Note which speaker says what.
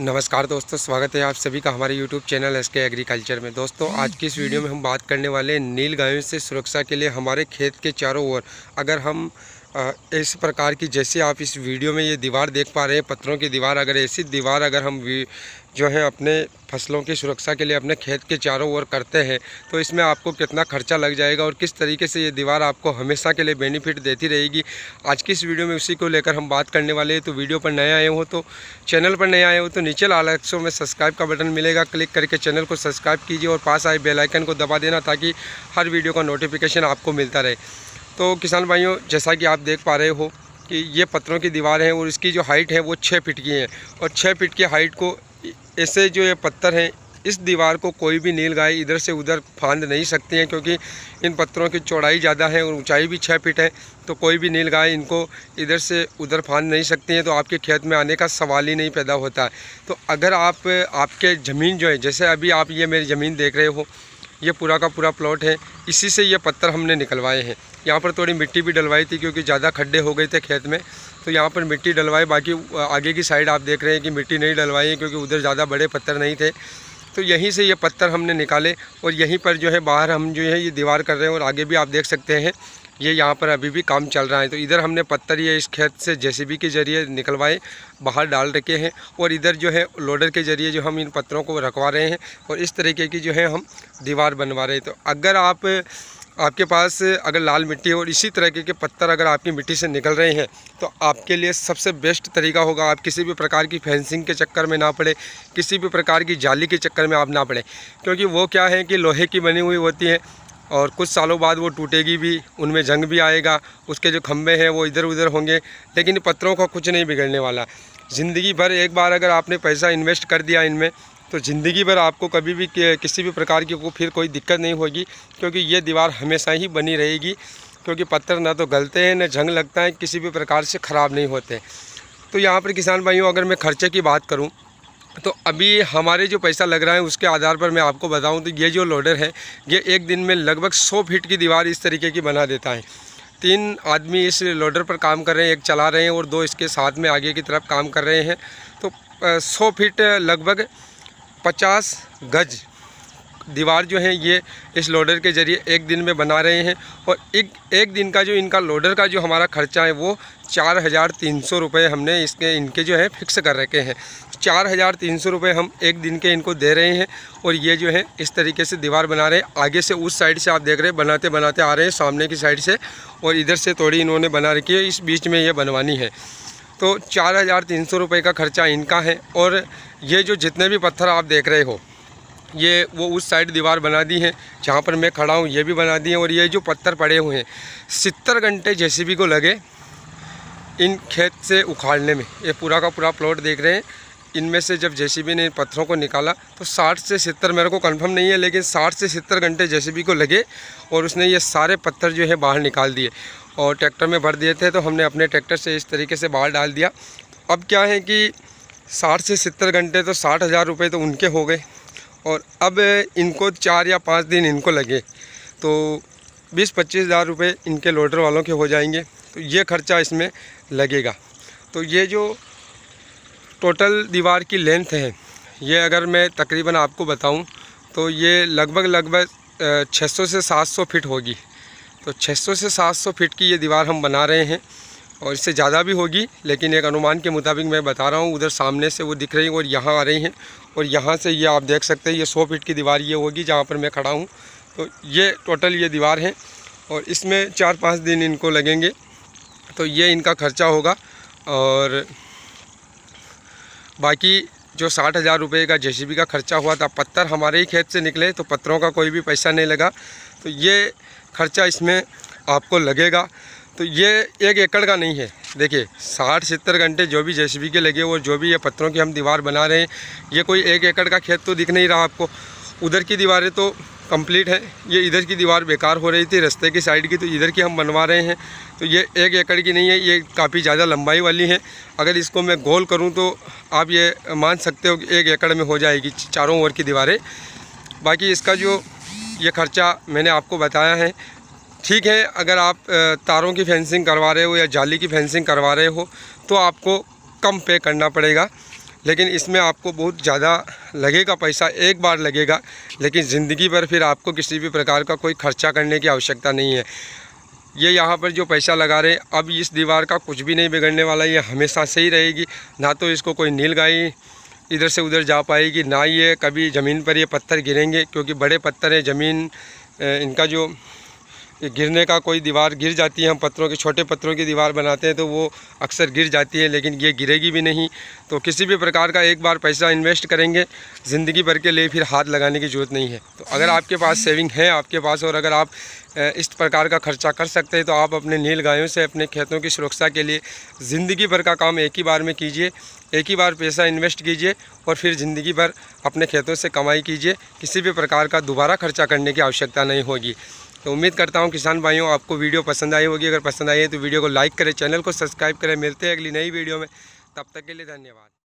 Speaker 1: नमस्कार दोस्तों, स्वागत है आप सभी का हमारे YouTube channel S K agriculture में। दोस्तों, आज की इस वीडियो में हम बात करने वाले नील गायों से सुरक्षा के लिए हमारे खेत के चारों ओर। अगर हम इस प्रकार की जैसे आप इस वीडियो में ये दीवार देख पा रहे हैं, पत्थरों की दीवार, अगर ऐसी दीवार अगर हम जो है अपने फ़सलों की सुरक्षा के लिए, अपने खेत के चारों ओर करते हैं तो इसमें आपको कितना खर्चा लग जाएगा और किस तरीके से ये दीवार आपको हमेशा के लिए बेनिफिट देती रहेगी। आज की इस वीडियो में उसी को लेकर हम बात करने वाले हैं। तो वीडियो पर नए आए हो तो चैनल पर नए आए हो तो नीचे लाल में सब्सक्राइब का बटन मिलेगा। क्लिक करके चैनल को सब्सक्राइब कीजिए और पास आए बेलाइकन को दबा देना ताकि हर वीडियो का नोटिफिकेशन आपको मिलता रहे। तो किसान भाइयों, जैसा कि आप देख पा रहे हो कि ये पत्थरों की दीवार है और इसकी जो हाइट है वो छः फिट की है और छः फिट की हाइट को ऐसे जो ये पत्थर हैं, इस दीवार को कोई भी नील गाय इधर से उधर फांद नहीं सकती हैं क्योंकि इन पत्थरों की चौड़ाई ज़्यादा है और ऊंचाई भी छः फिट है तो कोई भी नील गाय इनको इधर से उधर फांद नहीं सकती हैं तो आपके खेत में आने का सवाल ही नहीं पैदा होता। है तो अगर आप आपके ज़मीन जो है, जैसे अभी आप ये मेरी ज़मीन देख रहे हो ये पूरा का पूरा प्लॉट है। इसी से ये पत्थर हमने निकलवाए हैं। यहाँ पर थोड़ी मिट्टी भी डलवाई थी क्योंकि ज़्यादा खड्डे हो गए थे खेत में। तो यहाँ पर मिट्टी डलवाई। बाकी आगे की साइड आप देख रहे हैं कि मिट्टी नहीं डलवाई है क्योंकि उधर ज़्यादा बड़े पत्थर नहीं थे। तो यहीं से ये पत्थर हमने निकाले और यहीं पर जो है बाहर हम जो है ये दीवार कर रहे हैं और आगे भी आप देख सकते हैं। ये यहाँ पर अभी भी काम चल रहा है। तो इधर हमने पत्थर ये इस खेत से जेसीबी के ज़रिए निकलवाए, बाहर डाल रखे हैं और इधर जो है लोडर के ज़रिए जो हम इन पत्थरों को रखवा रहे हैं और इस तरीके की जो है हम दीवार बनवा रहे हैं। तो अगर आप, आपके पास अगर लाल मिट्टी और इसी तरीके के पत्थर अगर आपकी मिट्टी से निकल रहे हैं तो आपके लिए सबसे बेस्ट तरीका होगा आप किसी भी प्रकार की फेंसिंग के चक्कर में ना पड़े, किसी भी प्रकार की जाली के चक्कर में आप ना पड़े। क्योंकि वो क्या है कि लोहे की बनी हुई होती है और कुछ सालों बाद वो टूटेगी भी, उनमें जंग भी आएगा, उसके जो खंभे हैं वो इधर उधर होंगे, लेकिन पत्थरों का कुछ नहीं बिगड़ने वाला। ज़िंदगी भर एक बार अगर आपने पैसा इन्वेस्ट कर दिया इनमें तो ज़िंदगी भर आपको कभी भी किसी भी प्रकार की को, फिर कोई दिक्कत नहीं होगी, क्योंकि ये दीवार हमेशा ही बनी रहेगी, क्योंकि पत्थर ना तो गलते हैं, न जंग लगता है, किसी भी प्रकार से ख़राब नहीं होते। तो यहाँ पर किसान भाइयों, अगर मैं खर्चे की बात करूँ तो अभी हमारे जो पैसा लग रहा है उसके आधार पर मैं आपको बताऊँ तो ये जो लोडर है, ये एक दिन में लगभग सौ फीट की दीवार इस तरीके की बना देता है। तीन आदमी इस लोडर पर काम कर रहे हैं, एक चला रहे हैं और दो इसके साथ में आगे की तरफ़ काम कर रहे हैं। तो सौ फीट लगभग पचास गज दीवार जो है ये इस लोडर के ज़रिए एक दिन में बना रहे हैं और एक एक दिन का जो इनका लोडर का जो हमारा ख़र्चा है वो चार हज़ार तीन सौ रुपये हमने इसके, इनके जो है फिक्स कर रखे हैं। चार हज़ार तीन सौ रुपये हम एक दिन के इनको दे रहे हैं और ये जो है इस तरीके से दीवार बना रहे हैं। आगे से उस साइड से आप देख रहे हैं, बनाते बनाते आ रहे हैं सामने की साइड से और इधर से थोड़ी इन्होंने बना रखी है, इस बीच में ये बनवानी है। तो चार हज़ार तीन सौ रुपये का ख़र्चा इनका है और ये जो जितने भी पत्थर आप देख रहे हो ये वो उस साइड दीवार बना दी है, जहाँ पर मैं खड़ा हूँ, ये भी बना दी है और ये जो पत्थर पड़े हुए हैं, सत्तर घंटे जेसीबी को लगे इन खेत से उखाड़ने में। ये पूरा का पूरा प्लॉट देख रहे हैं। इनमें से जब जेसीबी ने पत्थरों को निकाला तो 60 से 70 मेरे को कंफर्म नहीं है, लेकिन 60 से 70 घंटे जेसीबी को लगे और उसने ये सारे पत्थर जो है बाहर निकाल दिए और ट्रैक्टर में भर दिए थे तो हमने अपने ट्रैक्टर से इस तरीके से बाहर डाल दिया। अब क्या है कि साठ से सत्तर घंटे तो साठ हज़ार रुपये तो उनके हो गए। और अब इनको चार या पाँच दिन इनको लगे तो बीस पच्चीस हज़ार रुपये इनके लोडर वालों के हो जाएँगे तो ये ख़र्चा इसमें लगेगा। तो ये जो टोटल दीवार की लेंथ है, ये अगर मैं तकरीबन आपको बताऊँ तो ये लगभग लगभग 600 से 700 फीट होगी। तो 600 से 700 फीट की ये दीवार हम बना रहे हैं और इससे ज़्यादा भी होगी, लेकिन एक अनुमान के मुताबिक मैं बता रहा हूँ, उधर सामने से वो दिख रही है और यहाँ आ रही हैं। और यहाँ से ये आप देख सकते हैं, ये सौ फीट की दीवार ये होगी जहाँ पर मैं खड़ा हूँ। तो ये टोटल ये दीवार है और इसमें चार पाँच दिन इनको लगेंगे। तो ये इनका ख़र्चा होगा और बाकी जो साठ हज़ार रुपये का जेसीबी का ख़र्चा हुआ था, पत्थर हमारे ही खेत से निकले तो पत्थरों का कोई भी पैसा नहीं लगा। तो ये ख़र्चा इसमें आपको लगेगा। तो ये एक एकड़ का नहीं है। देखिए, साठ सत्तर घंटे जो भी जे के लगे और जो भी ये पत्थरों की हम दीवार बना रहे हैं, ये कोई एक एकड़ का खेत तो दिख नहीं रहा आपको। उधर की दीवारें तो कंप्लीट है, ये इधर की दीवार बेकार हो रही थी, रास्ते की साइड की तो इधर की हम बनवा रहे हैं। तो ये एक एकड़ की नहीं है, ये काफ़ी ज़्यादा लंबाई वाली है। अगर इसको मैं गोल करूँ तो आप ये मान सकते हो कि एक एकड़ में हो जाएगी चारों ओर की दीवारें। बाकी इसका जो ये ख़र्चा मैंने आपको बताया है ठीक है, अगर आप तारों की फेंसिंग करवा रहे हो या जाली की फेंसिंग करवा रहे हो तो आपको कम पे करना पड़ेगा। लेकिन इसमें आपको बहुत ज़्यादा लगेगा पैसा, एक बार लगेगा, लेकिन ज़िंदगी भर फिर आपको किसी भी प्रकार का कोई खर्चा करने की आवश्यकता नहीं है। ये यहाँ पर जो पैसा लगा रहे हैं, अब इस दीवार का कुछ भी नहीं बिगड़ने वाला, ये हमेशा सही रहेगी। ना तो इसको कोई नील गाय इधर से उधर जा पाएगी, ना ये कभी ज़मीन पर ये पत्थर गिरेंगे, क्योंकि बड़े पत्थर है, ज़मीन इनका जो गिरने का कोई दीवार गिर जाती है, हम पत्थरों के, छोटे पत्थरों की दीवार बनाते हैं तो वो अक्सर गिर जाती है, लेकिन ये गिरेगी भी नहीं। तो किसी भी प्रकार का एक बार पैसा इन्वेस्ट करेंगे, ज़िंदगी भर के लिए फिर हाथ लगाने की ज़रूरत नहीं है। तो अगर आपके पास सेविंग है, आपके पास और अगर आप इस प्रकार का खर्चा कर सकते हैं तो आप अपने नील गायों से, अपने खेतों की सुरक्षा के लिए ज़िंदगी भर का काम एक ही बार में कीजिए, एक ही बार पैसा इन्वेस्ट कीजिए और फिर ज़िंदगी भर अपने खेतों से कमाई कीजिए। किसी भी प्रकार का दोबारा खर्चा करने की आवश्यकता नहीं होगी। तो उम्मीद करता हूँ किसान भाइयों, आपको वीडियो पसंद आई होगी। अगर पसंद आई है तो वीडियो को लाइक करें, चैनल को सब्सक्राइब करें। मिलते हैं अगली नई वीडियो में। तब तक के लिए धन्यवाद।